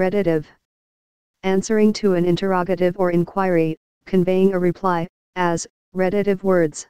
Reditive. Answering to an interrogative or inquiry, conveying a reply, as, reditive words.